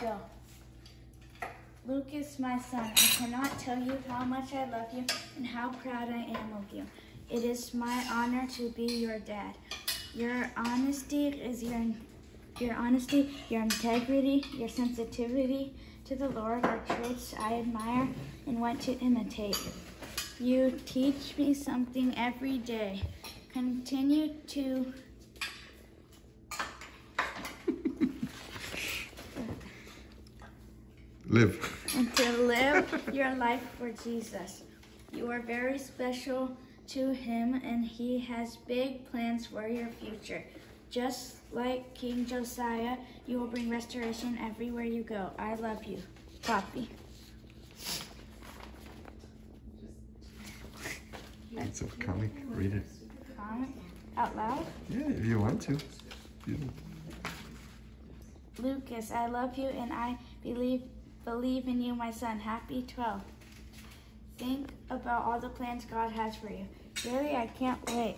go. Lucas, my son, I cannot tell you how much I love you and how proud I am of you. It is my honor to be your dad. Your honesty is your your honesty, your integrity, your sensitivity to the Lord are traits I admire and want to imitate. You teach me something every day. Continue to Live. and to live your life for Jesus. You are very special to him and he has big plans for your future. Just like King Josiah, you will bring restoration everywhere you go. I love you. Poppy. It's a comic. Read it. Out loud. Yeah, if you want to. Lucas, I love you and I believe believe in you, my son. Happy 12. Think about all the plans God has for you. Really, I can't wait.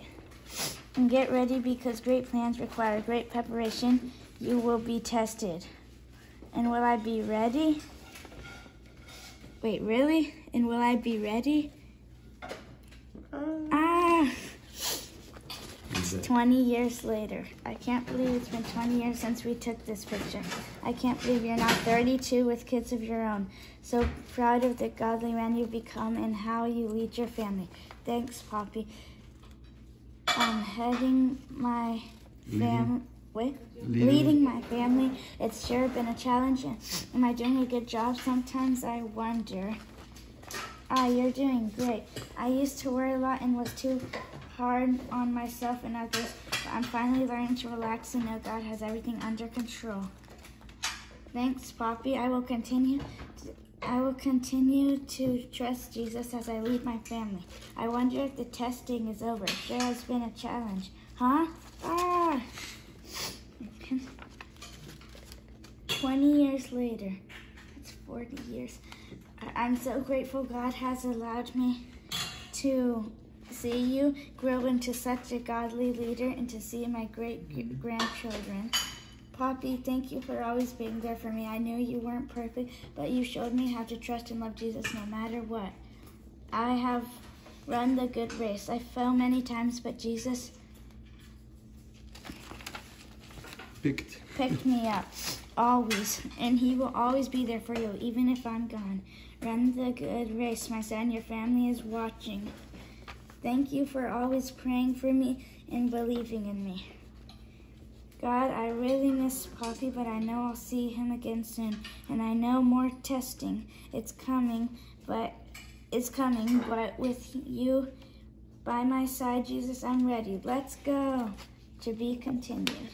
And get ready because great plans require great preparation. You will be tested. And will I be ready? Wait, really? And will I be ready? Ah! read it. 20 years later. I can't believe it's been 20 years since we took this picture. I can't believe you're now 32 with kids of your own. So proud of the godly man you've become and how you lead your family. Thanks, Poppy. I'm heading my family. Wait. Leading. Leading my family, it's sure been a challenge. Am I doing a good job? Sometimes I wonder. Ah, you're doing great. I used to worry a lot and was too hard on myself and others, but I'm finally learning to relax and know God has everything under control. Thanks, Poppy. I will continue. To, I will continue to trust Jesus as I lead my family. I wonder if the testing is over. Sure has been a challenge, huh? Ah. 20 years later. That's 40 years. I'm so grateful God has allowed me to see you grow into such a godly leader and to see my great grandchildren. Poppy, thank you for always being there for me. I knew you weren't perfect, but you showed me how to trust and love Jesus no matter what. I have run the good race. I fell many times, but Jesus Picked. picked me up always and he will always be there for you even if i'm gone run the good race my son your family is watching thank you for always praying for me and believing in me. God i really miss poppy but i know i'll see him again soon. And i know more testing it's coming but it's coming but with you by my side jesus i'm ready. Let's go to be continued